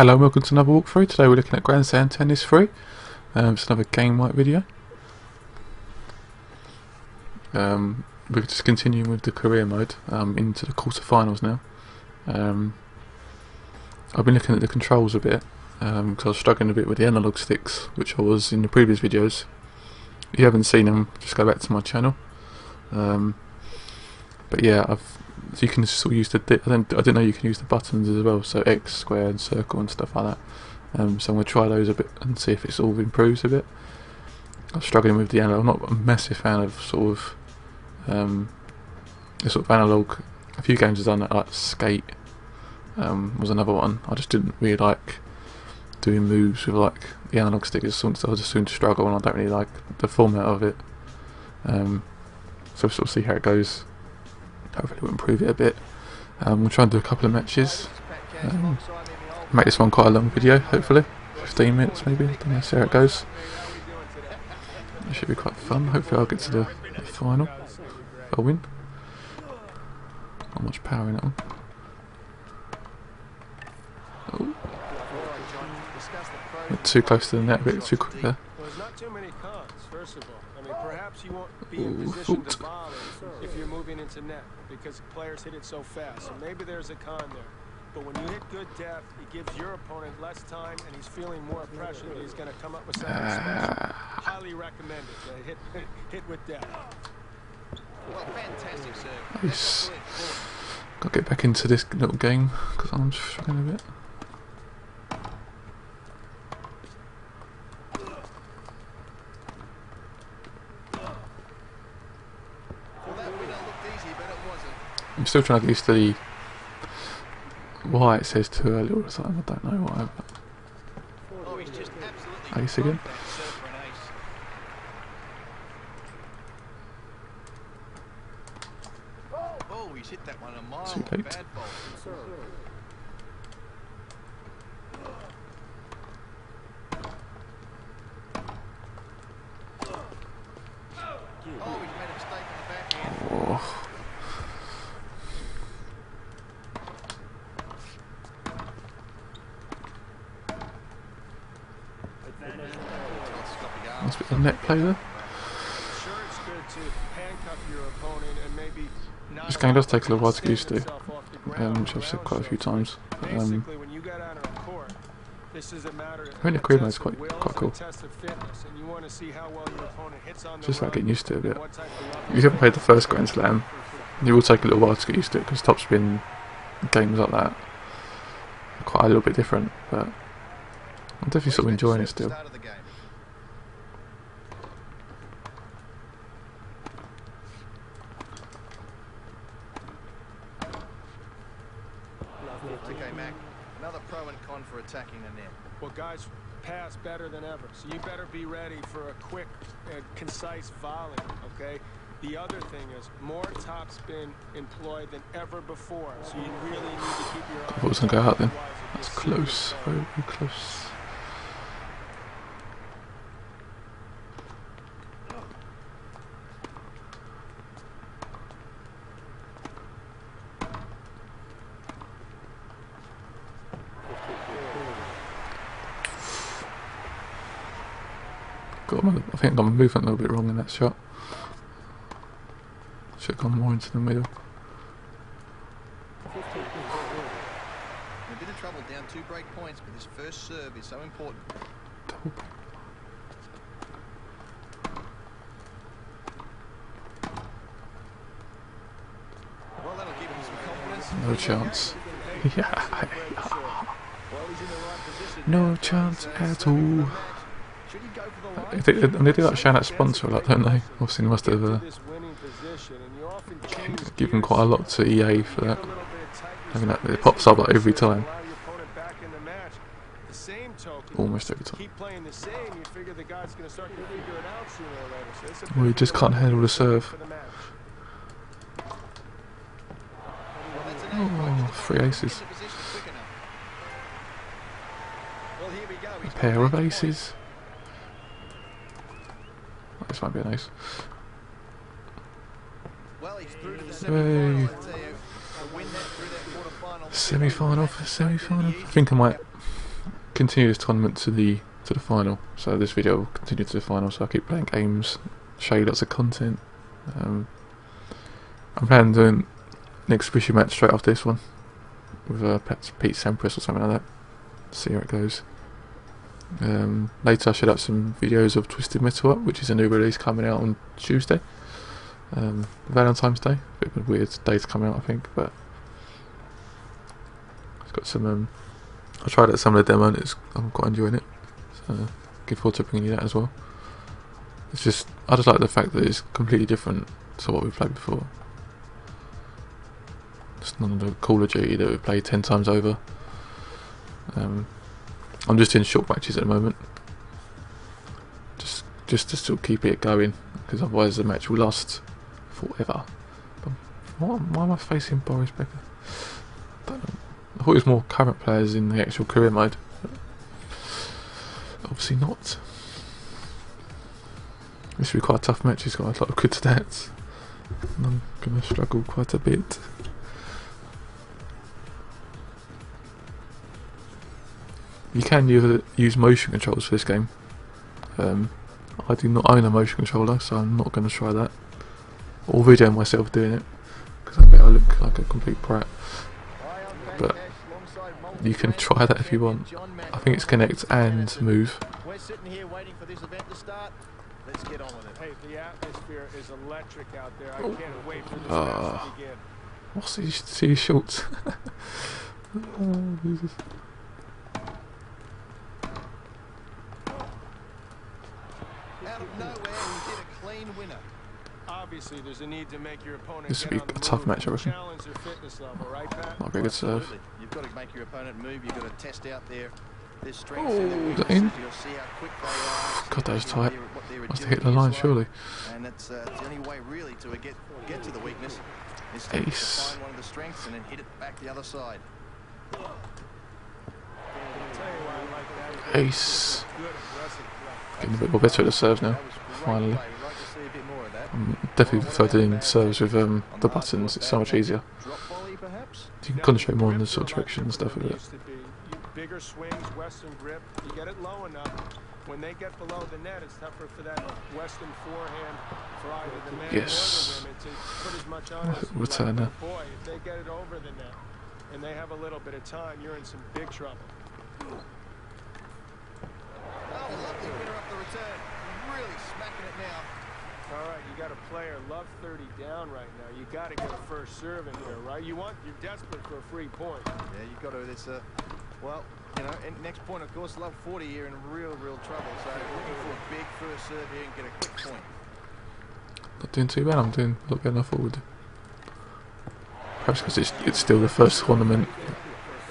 Hello and welcome to another walkthrough. Today we're looking at Grand Slam Tennis 3. Um, it's another game white video. Um, we're just continuing with the career mode um, into the quarterfinals now. Um, I've been looking at the controls a bit because I was struggling a bit with the analog sticks, which I was in the previous videos. If you haven't seen them, just go back to my channel. Um, but yeah, I've so you can sort of use the I didn't, I didn't know you can use the buttons as well so X square and circle and stuff like that. Um, so I'm going to try those a bit and see if it's all improves a bit. I'm struggling with the analog I'm not a massive fan of sort of um, the sort of analog. A few games I've done that like Skate um, was another one. I just didn't really like doing moves with like the analog stick I just to struggle and I don't really like the format of it. Um, so we'll sort of see how it goes hopefully we'll improve it a bit. Um, we'll try and do a couple of matches. Um, make this one quite a long video, hopefully. 15 minutes maybe, don't know, see how it goes. It should be quite fun, hopefully I'll get to the, the final. I'll win. Not much power in that one. Oh. too close to the net, a bit too quick there. Perhaps you won't be in position to bother if you're net because players hit it so fast. So maybe there's a con there. But when you hit good depth, it gives your opponent less time, and he's feeling more pressure that he's going to come up with something special. Highly recommended. Uh, hit, hit, hit with depth. Well, fantastic, sir. Nice. Got to get back into this little game because I'm struggling a bit. I'm still trying to get used to the why it says too early the time. I don't know why. But oh, ace again. Oh, he's hit that one a mile. Too late. Be a net play there. This game does take a little while to get used to, um, which I've said quite a few times. But, um, I think the career is quite quite cool. Just like getting used to it a bit. If you haven't played the first Grand Slam, it will take a little while to get used to it because topspin games like that are quite a little bit different. But I'm definitely sort of enjoying it still. Okay, Mac. Another pro and con for attacking the net. Well, guys pass better than ever, so you better be ready for a quick and concise volley, okay? The other thing is more topspin employed than ever before, so you really need to keep your eye. What was going to go out then? That's close, very, very close. Got my, I think I got my movement a little bit wrong in that shot. Should have gone more into the middle. A bit of trouble down two break points, but this first serve is so important. Double. Well, that'll give him some confidence. No chance. yeah. No chance at all. They, they do that shout out sponsor a lot, don't they? They must have uh, given quite a lot to EA for that. I mean, that, it pops up like every time. Almost every time. He just can't handle the serve. Oh, three aces. A pair of aces. This might be nice. Hey. Semi-final for semi-final. I think I might continue this tournament to the to the final. So this video will continue to the final. So I keep playing games, show you lots of content. Um, I'm planning on doing an exhibition match straight after this one with uh, Pete Sampras or something like that. See how it goes. Um, later I should have some videos of Twisted Metal Up, which is a new release coming out on Tuesday. Um, Valentine's Day. A bit of a weird day to come out, I think, but it's got some. Um, I tried out some of the demo and it's, I'm quite enjoying it. So looking forward to bringing you that as well. It's just I just like the fact that it's completely different to what we've played before. It's none of the Call of Duty that we played ten times over. Um, I'm just in short matches at the moment, just just to still keep it going, because otherwise the match will last forever. But why, why am I facing Boris Becker? I thought it was more current players in the actual career mode. Obviously not. This will be quite a tough match. He's got a lot of good stats. And I'm going to struggle quite a bit. You can use, use motion controls for this game. Um, I do not own a motion controller, so I'm not going to try that. Or video myself doing it, because I bet I look like a complete prat. But you can try that if you want. I think it's Kinect and move. We're sitting here waiting for this event to start. Let's get on with it. Hey, the atmosphere is electric out there. I can't wait for this match Ah. to begin. What's these see shorts? oh, Jesus. Out of nowhere, he did a clean winner. Obviously, there's a need to make your opponent This get will be a tough match, I and reckon. Challenge their fitness level, right, Might be a good serve. Absolutely. You've got to make your opponent move. You've got to test out their their strengths Oh, is that in? weaknesses. You'll see how quick they are. God, that was tight. their- what their Must have hit the line, surely. And that's uh, it's the only way really to get get to the weakness is to, to Ace. find one of the strengths and then hit it back the other side. I'll tell you why I like that. Ace. Getting a bit more better at the serves now. Finally. I'm definitely prefer doing serves with um, the buttons. It's so much easier. You can concentrate more on the sort of direction and stuff of it. Bigger swings, western grip. You get it low enough. When they get below the net, it's tougher for that western forehand for either the men Yes. Return now. boy, if they get it over the net and they have a little bit of time, you're in some big trouble. Oh, lovely winner up the return. Really smacking it now. All right, you got a player love 30 down right now. You got to get a first serve in here, right? You want you're desperate for a free point. Yeah, you've got to. This, uh, well, you know, and next point, of course, love 40 here in real, real trouble. So looking for a big first serve here and get a quick point. Not doing too bad. I'm doing a lot better than I thought would. Perhaps because it's, it's still the first tournament.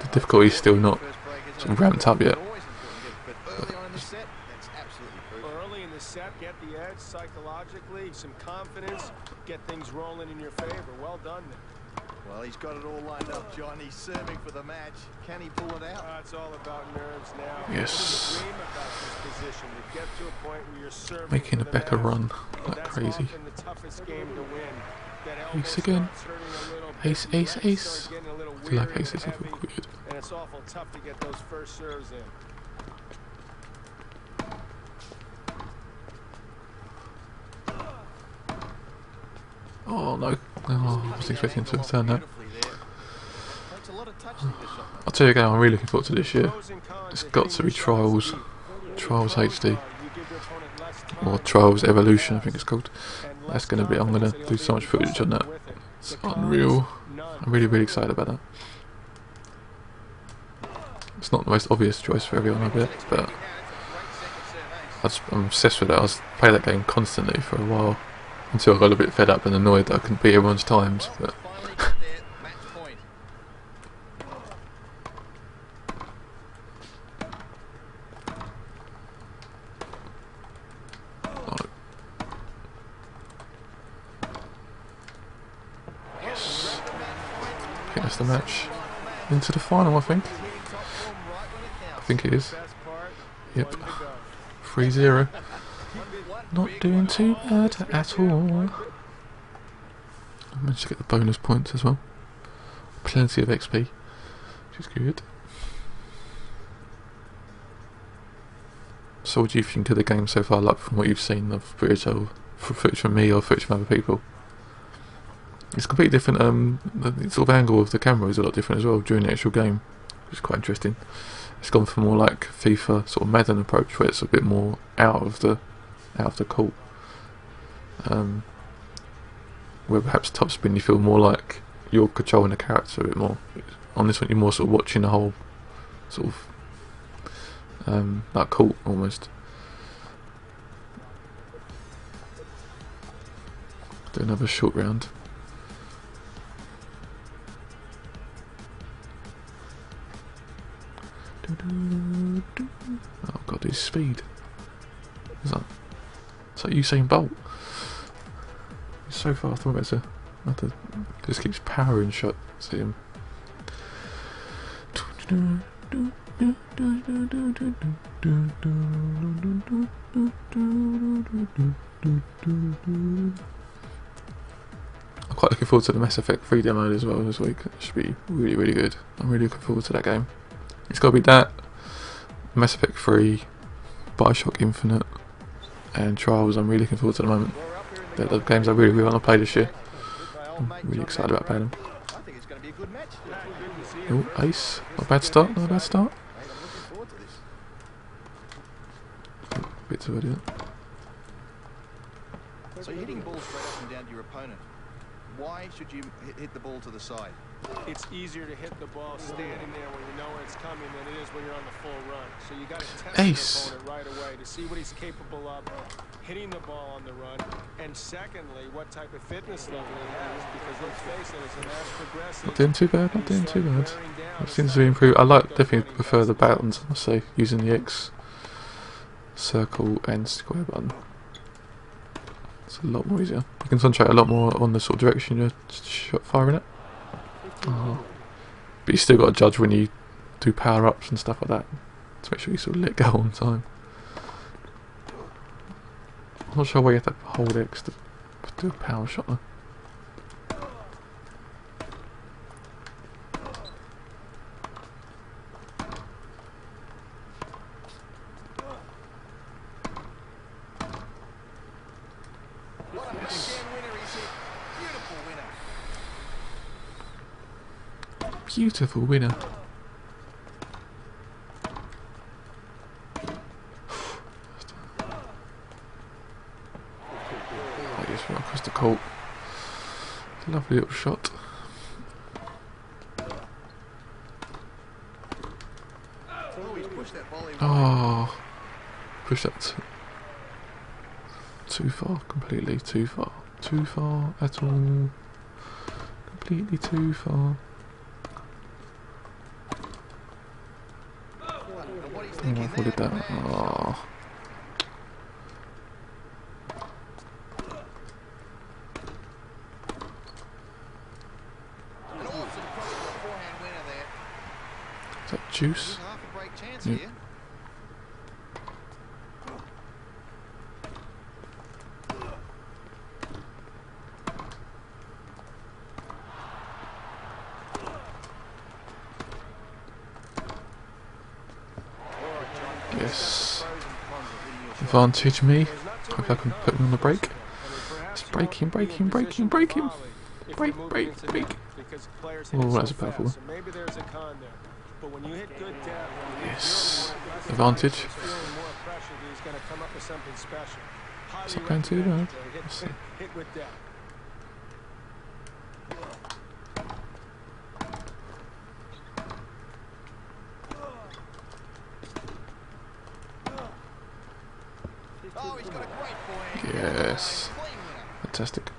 The difficulty's still not First break, isn't sort of ramped up yet. Always important to get- But early on in the set, that's absolutely crucial. Early in the set, get the edge psychologically, some confidence, get things rolling in your favor. Well done there. Well, he's got it all lined up, John. He's serving for the match. Can he pull it out? Uh, it's all about nerves now. Yes. Dream about this position to get to a point where you're serving Making for a the Becker match. run like That's crazy. often the toughest game to win. That Ace again. starts hurting a little bit, Ace, ace, ace. start getting a little I feel like weary aces and are heavy, good. and it's awful tough to get those first serves in. Oh no. Oh, I was expecting to return that. To I'll tell you again, I'm really looking forward to this year. It's got to be Trials. Trials HD. Or Trials Evolution, I think it's called. That's gonna be- I'm gonna do so much footage on that. It's unreal. I'm really, really excited about that. It's not the most obvious choice for everyone, I bet, but I I'm obsessed with it. I was play that game constantly for a while until I got a bit fed up and annoyed that I couldn't beat everyone's times. But yes, that's the match into the final. I think. I think it is. Yep. one 3-0. Not doing too bad at all. I managed to get the bonus points as well. Plenty of XP, which is good. So what do you think of the game so far, like from what you've seen of footage or footage from me or footage from other people? It's completely different. Um, the sort of angle of the camera is a lot different as well during the actual game, which is quite interesting. It's gone for more like FIFA sort of Madden approach, where it's a bit more out of the out of the court. Um, where perhaps top spin you feel more like you're controlling the character a bit more. On this one, you're more sort of watching the whole sort of um, like court almost. Do another short round. Oh god, his speed. Is that? Is that Usain Bolt? He's so fast. I'm about to. Have to just keeps powering shots at him. I'm quite looking forward to the Mass Effect 3 demo as well this week. It should be really, really good. I'm really looking forward to that game. It's got to be that, Mass Effect 3, Bioshock Infinite, and Trials. I'm really looking forward to the moment. They're the games I really, really want to play this year. I'm Really excited about playing them. Oh, ace. Not a bad start, not a bad start. A bit too early. So hitting balls straight up and down to your opponent. Why should you hit, hit the ball to the side? It's easier to hit the ball standing there when you know where it's coming than it is when you're on the full run. So you got to test Ace. your opponent right away to see what he's capable of hitting the ball on the run, and secondly, what type of fitness level he has. Because let's face it, as the match progresses, Not doing too bad, not doing too uh, bad. wearing down It seems to be improved. I like definitely prefer the buttons, I must say, using the X, circle and square button. It's a lot more easier. You can concentrate a lot more on the sort of direction you're shot firing it. Uh, but you still got to judge when you do power ups and stuff like that to make sure you sort of let go on time. I'm not sure why you have to hold X to do a power shot though. What a again winner he's hit. Beautiful winner. Beautiful winner. Just went across the court. Lovely little shot. Oh, push that too far, completely too far, too far at all, completely too far. Oh, that. awesome cross for a forehand winner there. Is that juice? With half a break chance Yeah. here. All right, John. Yes. Pros and cons of hitting your shot. Advantage me. Hope I can put him on the Just break him, break him, break him, break him. Break, break, break. Oh, that's a powerful fast, so maybe there's a con there. But when you hit good depth, when you're Yes. feeling more aggressive, Advantage. he's feeling more pressure, he's going to come up with something special. Highly Is it going too recommended bad? to Let's Hit, see. hit with depth. Oh, he's got a great forehand. Yes. Clean winner. Fantastic.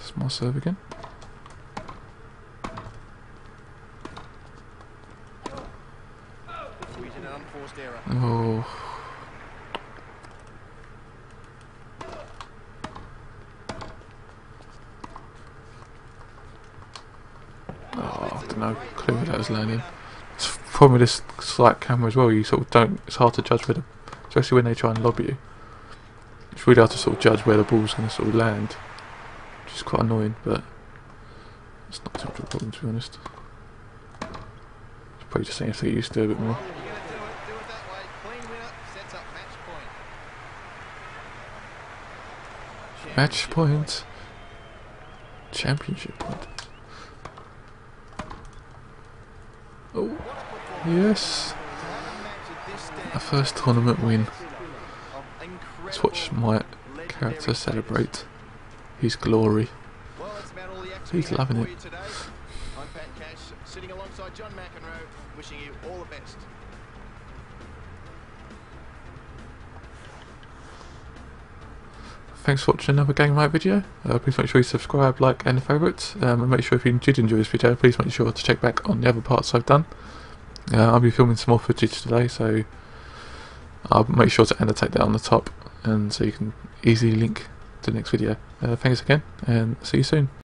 It's my serve again. Oh. Oh, I don't know. Where that was landing. It's problem with this slight camera as well. You sort of don't. It's hard to judge where the, especially when they try and lob you. It's really hard to sort of judge where the ball's going to sort of land, which is quite annoying, but it's not too much of a problem to be honest. It's probably just saying if they used to a bit more. Match point. Championship point. Oh, yes. A first tournament win. Let's watch my character celebrate his glory. He's loving it. I'm Pat Cash, sitting alongside John McEnroe, wishing you all the best. Thanks for watching another Gang Night video. Uh, please make sure you subscribe, like and favourite. Um, and make sure if you did enjoy this video, please make sure to check back on the other parts I've done. Uh, I'll be filming some more footage today, so I'll make sure to annotate that on the top, and so you can easily link to the next video. Uh, thanks again, and see you soon.